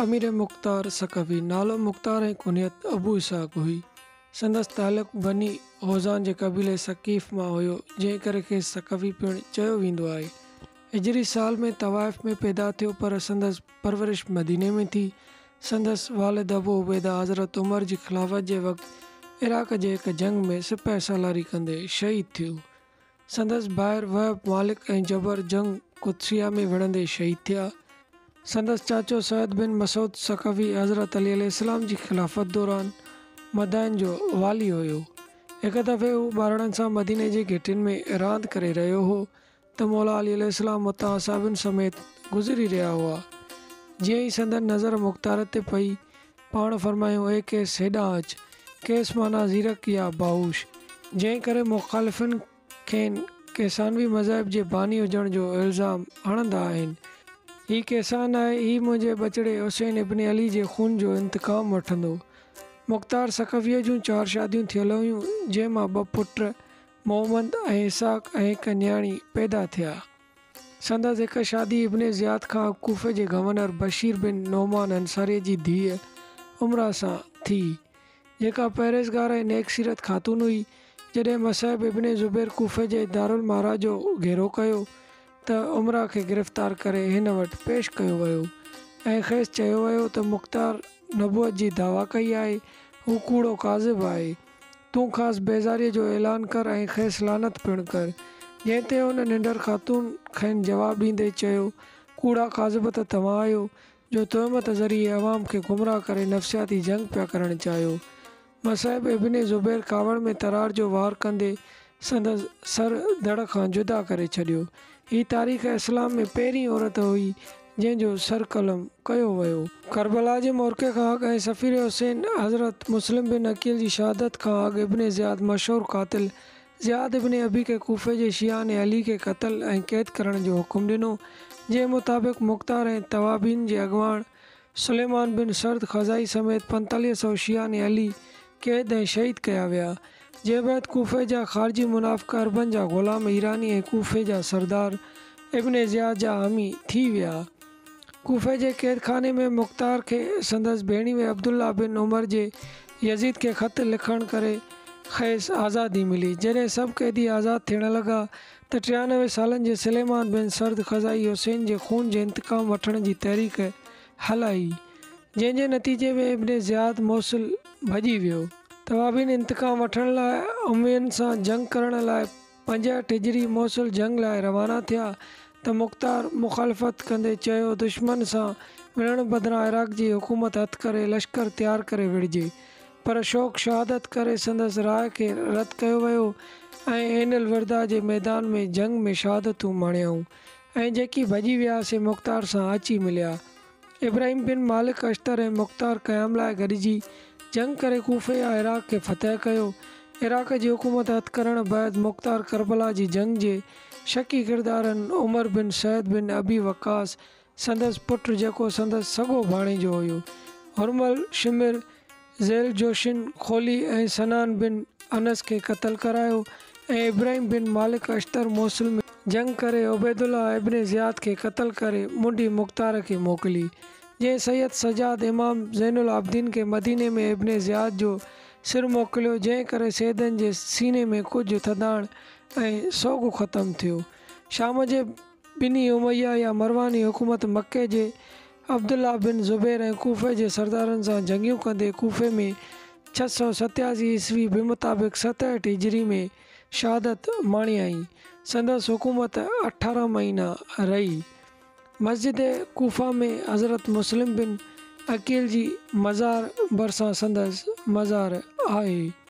अमीर मुख़्तार सकफ़ी नालो मुख़्तार ऐं कुनियत अबू इसाक हुई संदसि तालुक बनी ओज़ान जे क़बीले सकीफ़ मां हुयो जंहिं करे खेसफी पिणु चयो वेंदो आहे हिजरी साल में तवाइफ़ में पैदा थियो पर संदसि परवरिश मदीने में थी संदसि वालिद अबू उबैदा हज़रत उमर जी ख़िलाफ़त जे वक़्तु इराक जे हिकु जंग में सिपह सलारी कंदे शहीद थियो संदसि ॿाहिरि मालिक ऐं जबर जंग कुत्सिया में विढ़ंदे शहीद थिया संदसि चाचो सैद बिन मसूद सखफ़ी हज़रत अली अल जी ख़िलाफ़त दौरान मदाइनि जो वाली हुयो हिकु दफ़े उहे ॿारनि सां मदीने जे घिटनि में रांदि करे रहियो हो त मौला आली सलाम उतां सभिनी समेत गुज़री रहिया हुआ जीअं ई संदसि नज़र मुख़्तार ते पई पाण फ़र्मायो आहे केसि हेॾां अचु केसि माना ज़ीरक या बाहूश जंहिं करे मुखालिफ़नि खेनि कंहिंसानवी मज़हब जे बानी हुजण जो इल्ज़ाम हणंदा आहिनि हीअ कंहिंसान आहे हीअ मुंहिंजे बचड़े हुसैन इब्न अली जे ख़ून जो इंतक़ाम वठंदो मुख़्तार सखफ़ीअ जूं चारि शादियूं थियल हुयूं जंहिं मां ॿ पुट मोहम्मद ऐं इसाक ऐं हिकु न्याणी पैदा थिया संदसि हिकु शादी इब्न ज़ियात खां कूफ़े जे governor Bashir bin Noman Ansari जी धीअ उमरा सां थी जेका पहेरेज़गार ऐं सीरत ख़ातून हुई जॾहिं मसाहिब इब्न ज़ुबैर कूफ़े जे दारुल महाराज जो घेरो कयो त उमरा खे गिरफ़्तार करे हिन वटि पेश कयो वियो ऐं ख़ैसि चयो वियो त मुख़्तार नबूअ जी दावा कई आहे हू कूड़ो काज़िबु आहे तूं ख़ासि बेज़ारीअ जो ऐलान कर ऐं ख़ैसि लानत पिणु कर जंहिं ते हुन निंडर ख़ातून खेनि जवाबु ॾींदे चयो कूड़ा काज़िब त तव्हां आहियो जो तोहमत ज़रिए अवाम खे गुमराह करे नफ़्सियाती जंग पिया करणु चाहियो मसाहिब इबिन ज़ुबैर कावड़ में तरार जो वार कंदे संदसि सरदड़ खां जुदा करे छॾियो ही तारीख़ इस्लाम में पहिरीं औरत हुई जंहिंजो सर कलम वो करबला के मौक़े का अॻु ऐं सफ़ीर हुसैन हज़रत मुस्लिम बिन अकील की शहादत का अग इब्न ज़ियाद मशहूर कतिल ज़ियाद इब्न अबी के कूफ़े के शियान अली के क़तल ए क़ैद करण जो हुक्म दिनों जै मुताबिक़ मुख़्तार ए तवाबीन के अॻुवाण सुलेमान बिन सरद ख़ज़ाई समेत पंतालीह सौ शियान अली क़ैद ए शहीद कया विया बैद कोफे जहा खारजी मुनाफ़ कारबन जा ग़ुलाम ईरानी ऐं कोफे सरदार इब्न ज़िया जहा हामी थी वह कोफे के क़ैदखाने में मुख़्तार के संदस भेणी में अब्दुल्ला बिन उमर के यज़ीद के ख़त लिखण कर खैस आज़ादी मिली जैसे सब क़ैदी आज़ाद थियण लगा तो टियानवे साल के सलेमान बिन सर्द ख़ज़ाई हुसैन के खून के इंतक़ाम वन की तहरीक हलई जैसे नतीजे में इब्न ज़ियाद मौसिल भजी वो तवाबीन इंतकाम वठण लाइ अमियुनि सां जंग करण लाइ पंज टिजड़ी मौसल जंग लाइ रवाना थिया त मुख़्तार मुखालफ़त कंदे चयो दुश्मन सां विण बदिरां इराक जी हुकूमत हथ करे लश्कर तयारु करे विढ़िजे पर शौक शहादत करे संदसि राय खे रद्द कयो वियो ऐं एन अल विरधा जे मैदान में जंग में शहादतूं माणियऊं ऐं जेकी भॼी वियासीं मुख़्तार सां अची मिलिया इब्राहिम बिन मालिक अश्तर ऐं मुख़्तार क़याम लाइ गॾिजी जंग करे कूफे या इराक़ के फतेह कयो इराक़ की हुकूमत हथु करण बैदि मुख़्तार करबला की जंग के शकी किरदार उमर बिन सैद बिन अबी वकास संदस पुट जो संदसि सॻो भाणेजो हुयो हुरमल शिमिर जैल जोशिन खोली ऐं सनान बिन अनस के कत्ल कराया इब्राहिम बिन मालिक अश्तर मौसल में जंग करे उबैदुल्ला इब्न ज़ियाद खे क़तलु करे मुंडी मुख़्तार के मोकली जै सैयद सजाद इमाम जैनआबदीन के मदीने में इब्न ज़ियाद जो सिर मोकिलियो जंहिं करे सैदनि सीने में कुछ थधाण ए सोग खत्म थो शाम के बिन्हीं उमैया या मरवानी हुकूमत मके जे अब्दुल्ला बिन ज़ुबैर ऐं कूफ़े के सरदार से जंगियूं कदे कूफ़े में छह सौ सत्यासी ईस्वी मुताबिक सतहठ हिजरी में शहादत माणी आई हुकूमत अठारह महीना रही मस्जिद कोफ़ा में हज़रत मुस्लिम बिन अकील जी मज़ार भरसा संदस मज़ार है